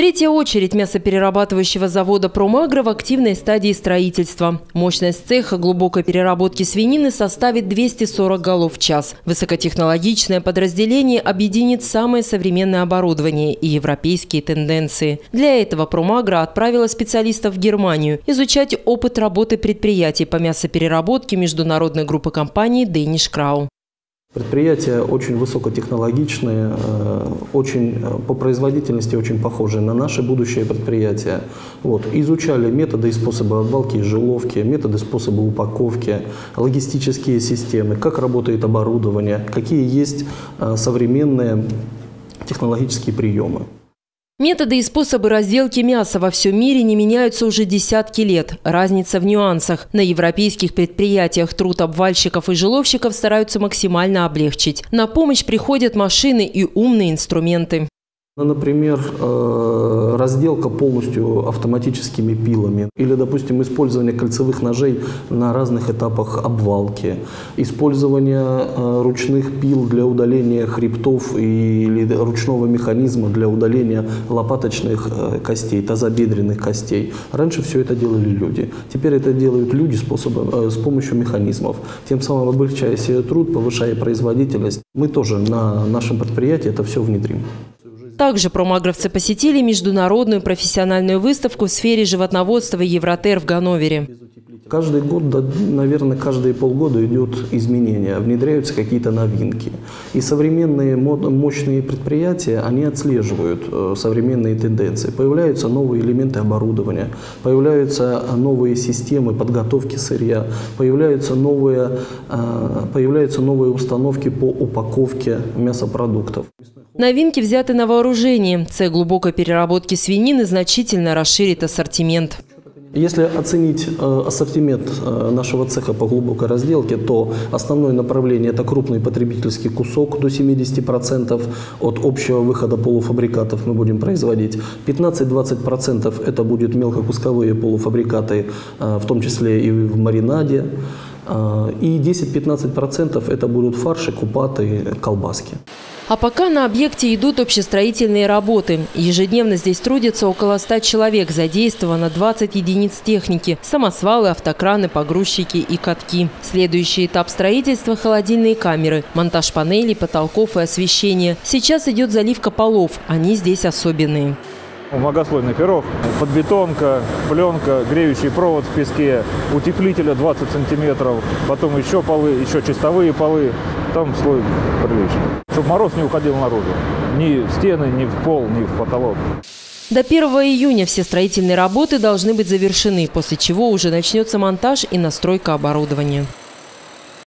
Третья очередь мясоперерабатывающего завода «Промагро» в активной стадии строительства. Мощность цеха глубокой переработки свинины составит 240 голов в час. Высокотехнологичное подразделение объединит самое современное оборудование и европейские тенденции. Для этого «Промагро» отправила специалистов в Германию изучать опыт работы предприятий по мясопереработке международной группы компаний «Дэйниш Крау». Предприятия очень высокотехнологичные, э, очень э, по производительности очень похожие на наши будущие предприятия. Вот. Изучали методы и способы обвалки и жиловки, методы и способы упаковки, логистические системы, как работает оборудование, какие есть э, современные технологические приемы. Методы и способы разделки мяса во всем мире не меняются уже десятки лет. Разница в нюансах. На европейских предприятиях труд обвальщиков и жиловщиков стараются максимально облегчить. На помощь приходят машины и умные инструменты. Ну, например, э, разделка полностью автоматическими пилами или, допустим, использование кольцевых ножей на разных этапах обвалки, использование э, ручных пил для удаления хребтов или ручного механизма для удаления лопаточных э, костей, тазобедренных костей. Раньше все это делали люди. Теперь это делают люди способом, с помощью механизмов. Тем самым облегчая себе труд, повышая производительность. Мы тоже на нашем предприятии это все внедрим. Также промагровцы посетили международную профессиональную выставку в сфере животноводства Евротер в Ганновере. Каждый год, наверное, каждые полгода идет изменение, внедряются какие-то новинки. И современные мощные предприятия, они отслеживают э, современные тенденции. Появляются новые элементы оборудования, появляются новые системы подготовки сырья, появляются новые, э, появляются новые установки по упаковке мясопродуктов. Новинки взяты на вооружение. Цех глубокой переработки свинины значительно расширит ассортимент. Если оценить э, ассортимент э, нашего цеха по глубокой разделке, то основное направление – это крупный потребительский кусок до 70% от общего выхода полуфабрикатов мы будем производить. 15-20% это будут мелкокусковые полуфабрикаты, э, в том числе и в маринаде. И 10-15% это будут фарши, купаты, колбаски. А пока на объекте идут общестроительные работы. Ежедневно здесь трудится около 100 человек, задействовано 20 единиц техники, самосвалы, автокраны, погрузчики и катки. Следующий этап строительства – холодильные камеры, монтаж панелей, потолков и освещения. Сейчас идет заливка полов, они здесь особенные. Многослойный пирог, подбетонка, пленка, греющий провод в песке, утеплителя 20 сантиметров, потом еще полы, еще чистовые полы, там слой приличный. Чтобы мороз не уходил наружу, ни в стены, ни в пол, ни в потолок. До 1 июня все строительные работы должны быть завершены, после чего уже начнется монтаж и настройка оборудования.